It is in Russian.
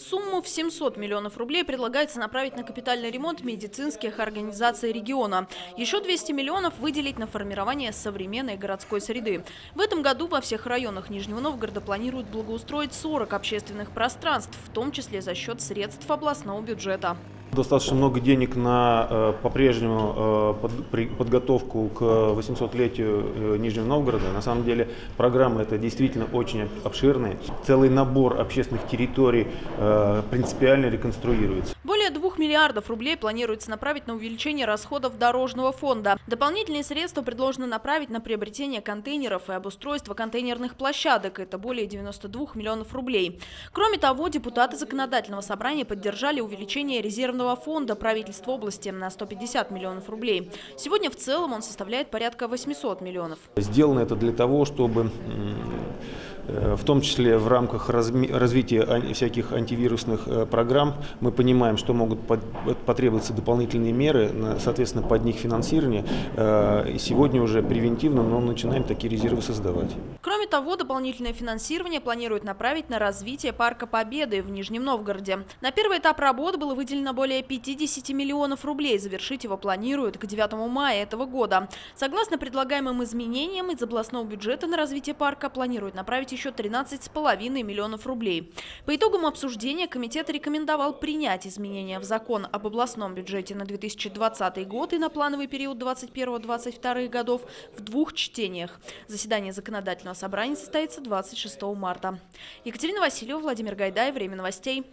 Сумму в 700 миллионов рублей предлагается направить на капитальный ремонт медицинских организаций региона. Еще 200 миллионов выделить на формирование современной городской среды. В этом году во всех районах Нижнего Новгорода планируют благоустроить 40 общественных пространств, в том числе за счет средств областного бюджета. Достаточно много денег на э, по-прежнему э, подготовку к 800-летию э, Нижнего Новгорода. На самом деле программа это действительно очень обширная. Целый набор общественных территорий принципиально реконструируется. Более 2 миллиардов рублей планируется направить на увеличение расходов дорожного фонда. Дополнительные средства предложено направить на приобретение контейнеров и обустройство контейнерных площадок. Это более 92 миллионов рублей. Кроме того, депутаты законодательного собрания поддержали увеличение резервного фонда правительства области на 150 миллионов рублей. Сегодня в целом он составляет порядка 800 миллионов. Сделано это для того, чтобы в том числе в рамках развития всяких антивирусных э, программ мы понимаем, что могут потребоваться дополнительные меры, соответственно, под них финансирование. Э, и сегодня уже превентивно, но начинаем такие резервы создавать. Кроме того, дополнительное финансирование планируют направить на развитие Парка Победы в Нижнем Новгороде. На первый этап работы было выделено более 50 миллионов рублей. Завершить его планируют к 9 мая этого года. Согласно предлагаемым изменениям, из областного бюджета на развитие парка планируют направить еще 13,5 миллионов рублей. По итогам обсуждения комитет рекомендовал принять изменения в закон об областном бюджете на 2020 год и на плановый период 2021-2022 годов в двух чтениях. Заседание законодательного собрания состоится 26 марта. Екатерина Васильева, Владимир Гайдай. Время новостей.